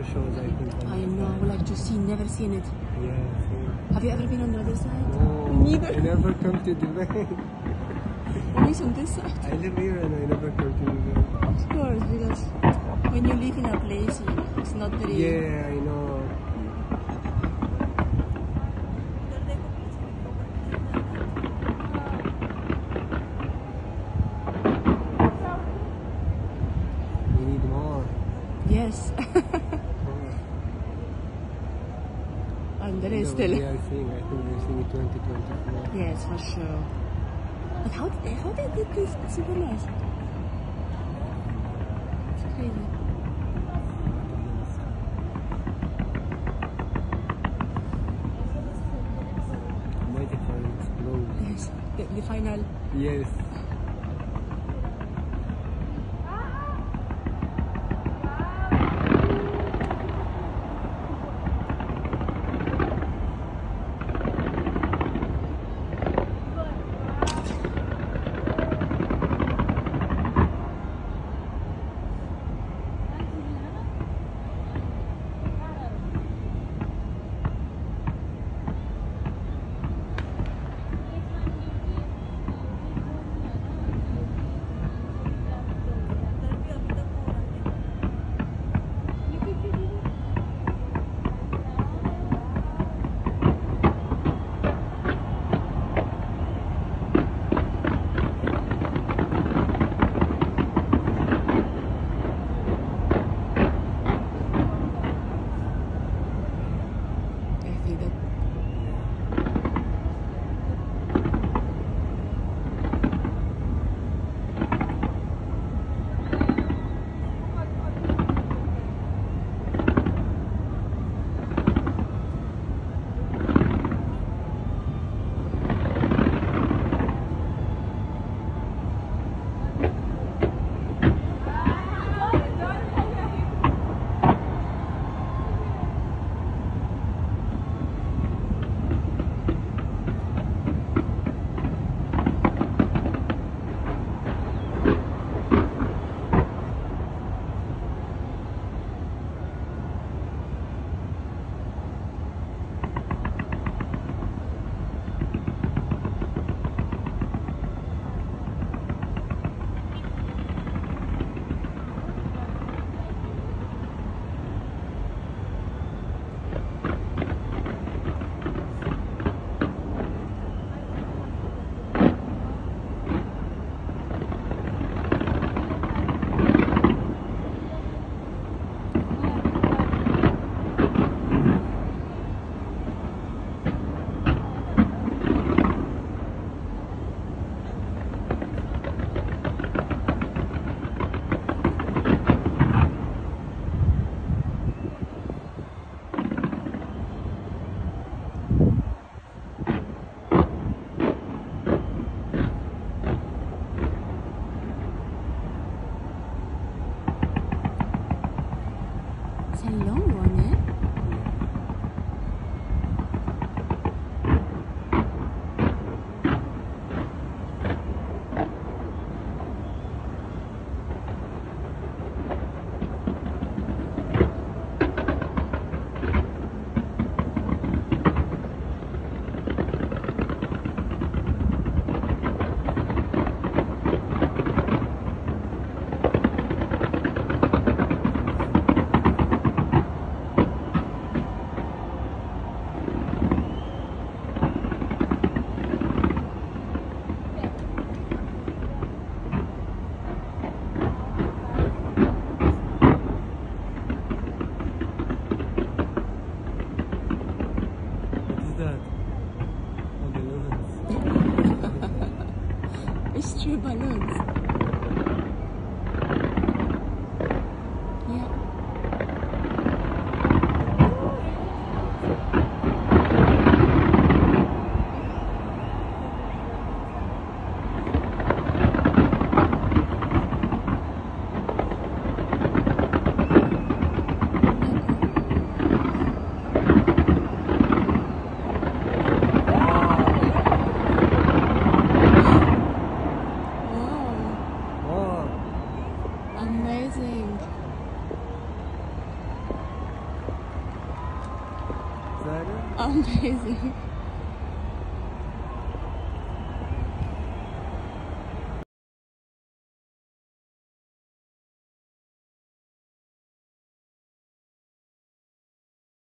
shows, I think. I know, I would like to see, never seen it. Yeah, same. Have you ever been on the other side? No, Neither. I never come to Dubai. Always on this side. I live here and I never come to Dubai. Of course, because when you live in a place, it's not very. Yeah, I know. We need more. Yes. more. and there is No, still. We are seeing, I think we're seeing 2024. Yes, for sure. But how did they, how did they super nice? It's crazy. Might if I explode. Yes. The, the final. Yes. True balloons. Amazing.